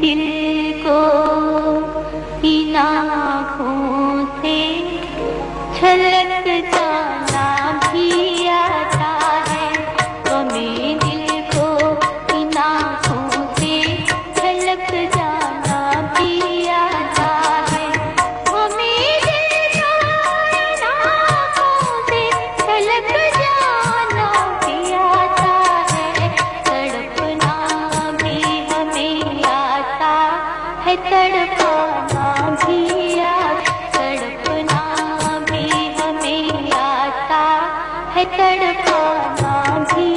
दिल को इन आँखों से छल तड़पाना भी हमें आता है तड़पाना भी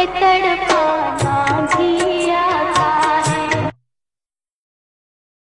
है तड़पाना